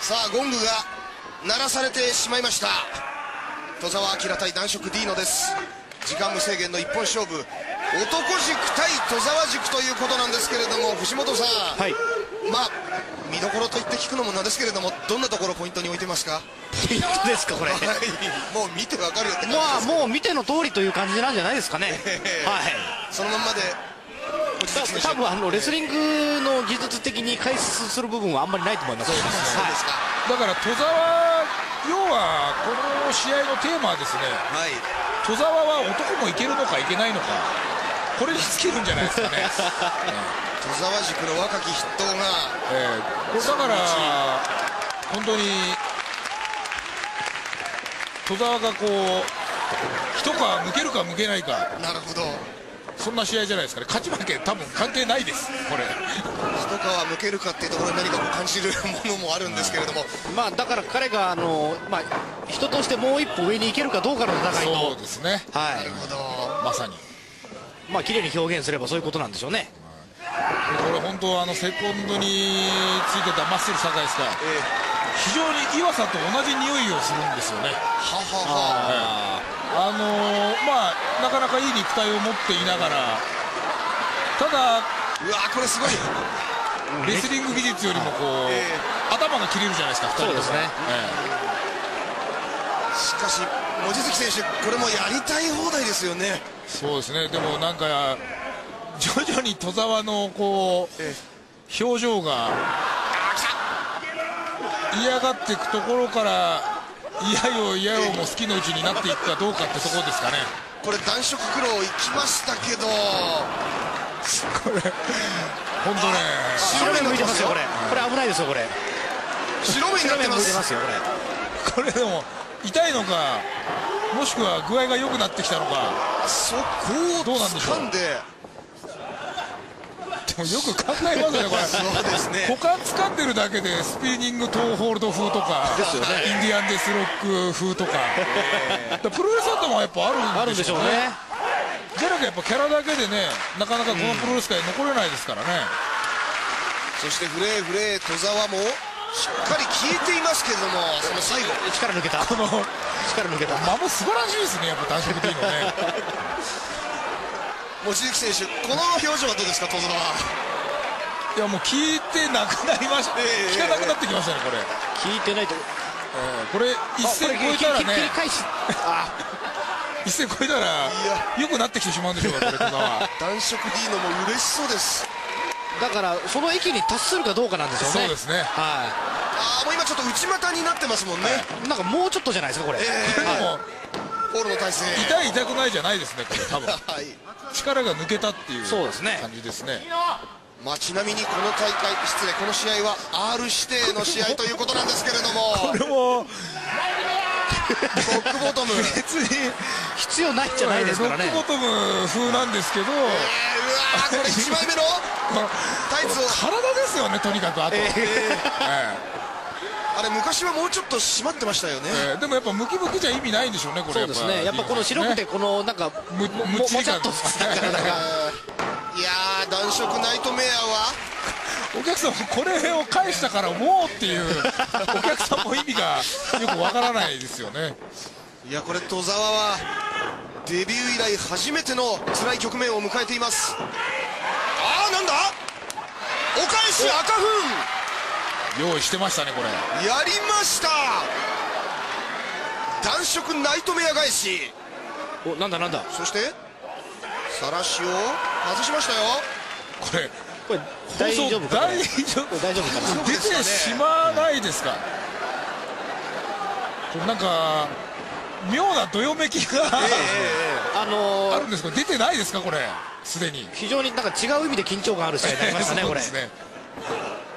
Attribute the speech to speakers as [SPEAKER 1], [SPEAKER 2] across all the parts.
[SPEAKER 1] さあゴングが鳴らされてしまいました。戸沢明対男色ディーノです。時間無制限の一本勝負。男軸対戸沢軸ということなんですけれども藤本さん、
[SPEAKER 2] はい。
[SPEAKER 1] まあ見どころと言って聞くのもなんですけれどもどんなところをポイントに置いてますか？
[SPEAKER 2] ポイントですかこれ。
[SPEAKER 1] はい。もう見てわかるよって感じ
[SPEAKER 2] まあ
[SPEAKER 1] です
[SPEAKER 2] もう見ての通りという感じなんじゃないですかね。はい。
[SPEAKER 1] そのまんまで
[SPEAKER 2] 多分あのレスリングの技術的に解説する部分はあんまりないと思います。
[SPEAKER 1] そうですか。
[SPEAKER 3] だから戸沢要はこの試合のテーマはですね
[SPEAKER 1] はい。
[SPEAKER 3] 戸沢は男もいけるのかいけないのか。これに尽きるんじゃないですかね、
[SPEAKER 1] 戸沢塾の若き筆頭が
[SPEAKER 3] えーこれだから本当に戸沢がこう一皮向けるか向けないか。
[SPEAKER 1] なるほど
[SPEAKER 3] そんな試合じゃないですかね勝ち負け多分関係ないですこれ。
[SPEAKER 1] 一皮むけるかっていうところに何かこう感じるものもあるんですけれども、
[SPEAKER 2] まあだから彼があのまあ人としてもう一歩上に行けるかどうかの戦い
[SPEAKER 3] そう
[SPEAKER 2] と
[SPEAKER 3] ですね。
[SPEAKER 2] はい。
[SPEAKER 1] なるほど
[SPEAKER 3] まさに。
[SPEAKER 2] まあ綺麗に表現すればそういうことなんでしょうね。
[SPEAKER 3] これ本当あのセコンドについてたマッセル酒井ですか非常に岩佐と同じ匂いをするんですよね。
[SPEAKER 1] ははは。
[SPEAKER 3] あのーまあなかなかいい肉体を持っていながらただ
[SPEAKER 1] うわこれすごい。
[SPEAKER 3] レスリング技術よりもこう、
[SPEAKER 1] え
[SPEAKER 3] 頭が切れるじゃないですか2人とも
[SPEAKER 2] そうですね。
[SPEAKER 1] しかし望月選手これもやりたい放題ですよね。
[SPEAKER 3] ええそうですね。でもなんか徐々に戸沢のこう
[SPEAKER 1] え
[SPEAKER 3] 表情が嫌がっていくところから嫌よ嫌よも好きのうちになっていくかどうかってところですかね
[SPEAKER 1] これ男色苦労いきましたけど。
[SPEAKER 3] 本当ね。
[SPEAKER 2] 白目向いてますよこれ。これ危ないですよこれ。
[SPEAKER 1] 白目になってます。
[SPEAKER 2] ますよこれ。
[SPEAKER 3] これでも痛いのかもしくは具合が良くなってきたのか。
[SPEAKER 1] そこを
[SPEAKER 3] どうなんでしょう？
[SPEAKER 1] 掴んで
[SPEAKER 3] よく考えますねこれ。
[SPEAKER 1] そうですね。
[SPEAKER 3] 股間掴んでるだけでスピーニングトーホールド風とか
[SPEAKER 2] ですよね。
[SPEAKER 3] インディアンデスロック風とか,、だからプロレスだともやっぱある
[SPEAKER 2] あるんで
[SPEAKER 3] しょうね。じゃなきゃやっぱキャラだけでねなかなかこのプロレス界に残れないですからね、
[SPEAKER 1] そしてフレーフレー戸沢もしっかり効いていますけれどもその最後。
[SPEAKER 2] 力抜けた。
[SPEAKER 3] この
[SPEAKER 2] 力抜けた。
[SPEAKER 3] 間も素晴らしいですねやっぱ男色でいいのね
[SPEAKER 1] 望月選手この表情はどうですか戸沢
[SPEAKER 3] いやもう聞いてなくなりました、
[SPEAKER 1] ええ
[SPEAKER 3] 聞かなくなってきましたねこれ、
[SPEAKER 2] 聞いてないと。
[SPEAKER 3] これ 一線超えたらね。一線超えたら良くなってきてしまうんでしょうかこれ
[SPEAKER 1] 男色 D のも嬉しそうです。
[SPEAKER 2] だからその域に達するかどうかなんでしょうね。
[SPEAKER 3] そうですね。
[SPEAKER 2] は
[SPEAKER 1] ああもう今ちょっと内股になってますもんね、
[SPEAKER 2] い。なんかもうちょっとじゃないですかこれ、
[SPEAKER 1] え
[SPEAKER 3] これでも
[SPEAKER 1] フォールの体勢。
[SPEAKER 3] 痛い痛くないじゃないですねこれ多分。
[SPEAKER 1] はい。
[SPEAKER 3] 力が抜けたっていう
[SPEAKER 2] そうですね。
[SPEAKER 3] 感じですね。
[SPEAKER 1] まあ、ちなみにこの大会失礼この試合は R 指定の試合ということなんですけれども。
[SPEAKER 3] これも。
[SPEAKER 1] ロックボトム、えー、うわ
[SPEAKER 3] 別に
[SPEAKER 2] 必要ないんじゃないですからね。
[SPEAKER 3] ロックボトム風なんですけど、
[SPEAKER 1] ーこれ1枚目の？タイツを。
[SPEAKER 3] 体ですよねとにかくあと、え
[SPEAKER 1] あれ昔はもうちょっと締まってましたよね、
[SPEAKER 3] えええでもやっぱムキムキじゃ意味ないんでしょうねこれ。
[SPEAKER 2] そうですね。やっぱ。この白くてこのなんか
[SPEAKER 3] む
[SPEAKER 2] も
[SPEAKER 3] むち
[SPEAKER 2] もちゃっとした体が
[SPEAKER 1] いやー男色ナイトメアは
[SPEAKER 3] お客さんもこれを返したからもうっていうお客さんも意味がよくわからないですよね
[SPEAKER 1] いやこれ戸沢はデビュー以来初めての辛い局面を迎えていますああなんだお返し赤粉
[SPEAKER 3] 用意してましたねこれ。
[SPEAKER 1] やりました。男色ナイトメア返し。
[SPEAKER 2] おなんだなんだ？
[SPEAKER 1] そしてさらしを外しましたよ。
[SPEAKER 3] これ
[SPEAKER 2] これ大丈夫か
[SPEAKER 3] 大丈夫？
[SPEAKER 2] 大丈夫かな？
[SPEAKER 3] 出てしまわないですか、これなんか妙などよめきが、
[SPEAKER 2] あのー
[SPEAKER 3] あるんですけど出てないですか？これ。すでに。
[SPEAKER 2] 非常になんか違う意味で緊張感ある試合になりましたね。これ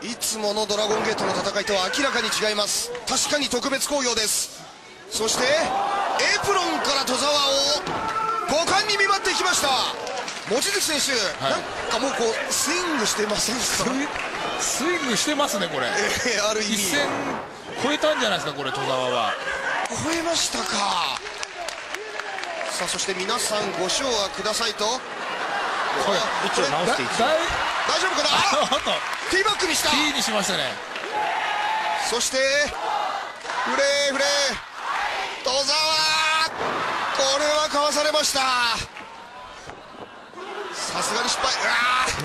[SPEAKER 1] いつものドラゴンゲートの戦いとは明らかに違います。確かに特別興行です。そしてエプロンから戸沢を五冠に見舞っていきました。望月選手、
[SPEAKER 3] はい。
[SPEAKER 1] なんかもうこうスイングしてませんか？
[SPEAKER 3] スイスイングしてますねこれ。
[SPEAKER 1] えーある意味。
[SPEAKER 3] 一線超えたんじゃないですかこれ戸沢は。
[SPEAKER 1] 超えましたか。さあそして皆さんご賞はくださいと。
[SPEAKER 3] これ
[SPEAKER 2] 位置を直していく
[SPEAKER 3] だい
[SPEAKER 1] 大丈夫かな？ティーバッした。
[SPEAKER 3] T にしましたね。
[SPEAKER 1] そしてフレーフレー。戸沢。これはかわされました。さすがに失敗。うわ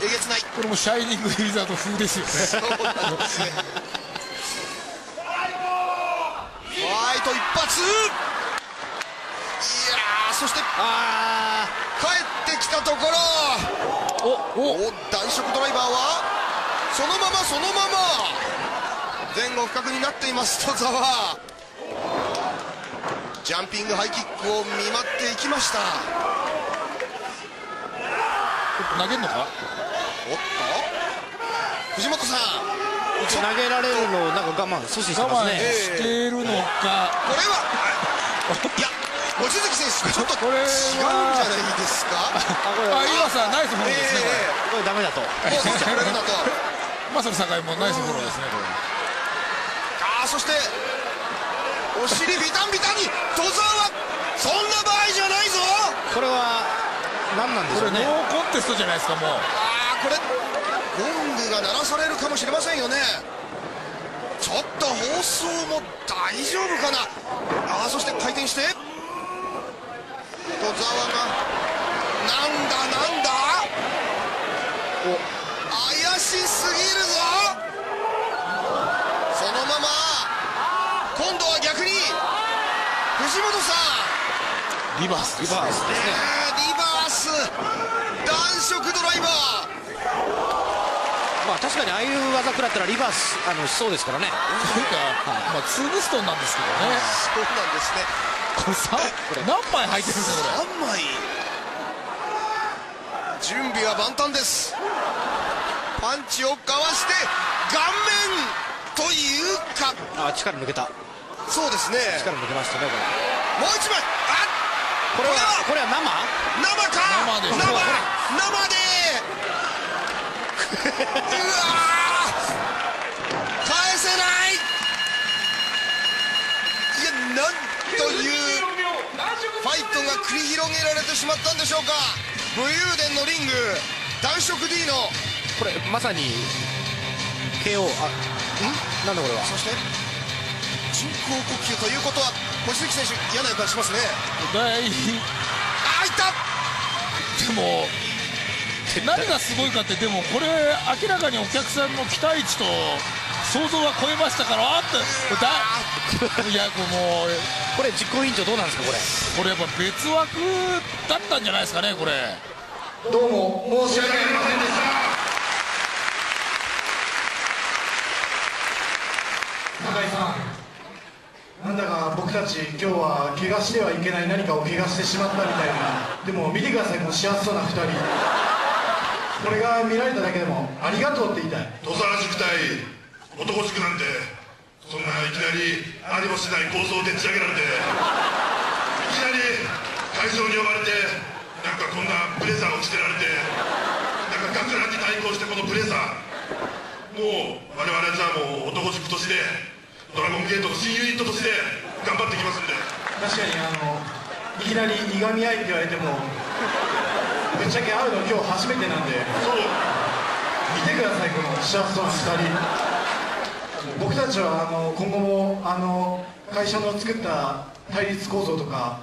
[SPEAKER 1] ー。えげつない。
[SPEAKER 3] これもシャイニングウィザード風ですよね。
[SPEAKER 1] そうなんですねホワイト一発。いやーそして
[SPEAKER 2] あ
[SPEAKER 1] 帰ってきたところ。
[SPEAKER 2] お。
[SPEAKER 1] お男色ドライバーは？そのままそのまま。前後不覚になっています戸沢ジャンピングハイキックを見舞っていきました。
[SPEAKER 3] 投げるのか？
[SPEAKER 1] おっと。藤本さん。
[SPEAKER 2] 投げられるのをなんか我慢阻止して
[SPEAKER 3] 我慢
[SPEAKER 2] ますね。
[SPEAKER 3] しているのか。
[SPEAKER 1] これはいや望月選手ちょっと違
[SPEAKER 3] これは
[SPEAKER 1] うんじゃないですか？
[SPEAKER 2] あこれ
[SPEAKER 3] あ岩さんナイスフォローですねこれ。
[SPEAKER 1] え
[SPEAKER 2] これダメだと。
[SPEAKER 1] これだと
[SPEAKER 3] まさに酒井もナイスフォローですねこれ。
[SPEAKER 1] ああそしてお尻ビタンビタンに戸沢そんな場合じゃないぞ。
[SPEAKER 2] これは何なんでし
[SPEAKER 3] これノ
[SPEAKER 2] ょうね
[SPEAKER 3] ーコンテストじゃないですかもう。
[SPEAKER 1] ああこれゴングが鳴らされるかもしれませんよね。ちょっと放送も大丈夫かな。ああそして回転して。戸沢がなんだなんだ。怪しすぎるぞそのまま今度は逆に藤本さん
[SPEAKER 3] リバースです
[SPEAKER 2] リバースですね。
[SPEAKER 1] えーリバース。男色ドライバー。
[SPEAKER 2] まあ確かにああいう技食らったらリバースあのしそうですからね。
[SPEAKER 3] というか、まあ、ツーブストンなんですけどね。
[SPEAKER 1] そうなんですね。
[SPEAKER 3] これさ何枚入ってるんですかこ
[SPEAKER 1] 3枚準備は万端です。パンチをかわして顔面というか。
[SPEAKER 2] あ力抜けた。
[SPEAKER 1] そうですね。
[SPEAKER 2] 力抜けましたねこれ。
[SPEAKER 1] もう一枚。あ
[SPEAKER 2] これはこれは生？
[SPEAKER 1] 生か？
[SPEAKER 3] 生
[SPEAKER 1] 生。生で。うわー。返せない。いやなんというファイトが繰り広げられてしまったんでしょうか。武勇伝のリング男色 D の。
[SPEAKER 2] これまさに KO あん？なんだこれは。
[SPEAKER 1] そして？人工呼吸ということは望月選手嫌な予感しますね。あーいった！
[SPEAKER 3] でも何がすごいかってでもこれ明らかにお客さんの期待値と想像は超えましたからあってだいやこれもう
[SPEAKER 2] これ実行委員長どうなんですかこれ？
[SPEAKER 3] これやっぱ別枠だったんじゃないですかねこれ。
[SPEAKER 4] どうも申し訳ありませんでした中井さだか僕たち今日は怪我してはいけない何かを怪我してしまったみたいな。でも見てくださいこの幸せそうな2人。これが見られただけでもありがとうって言いたい。
[SPEAKER 5] 土佐らしく対男塾なんてそんないきなりありもしない構想をで打ち上げられて。いきなり会場に呼ばれてなんかこんなブレザーを着てられて。なんかガクラに対抗してこのブレザー。もう我々じゃあもう男塾としてドラゴンゲートの新ユニットとして頑張っていきますんで。
[SPEAKER 4] 確かにあのいきなりいがみ合いって言われてもぶっちゃけ会うの今日初めてなんで
[SPEAKER 5] そう
[SPEAKER 4] 見てくださいこの幸せそうな2人。僕たちはあの今後もあの会社の作った対立構造とか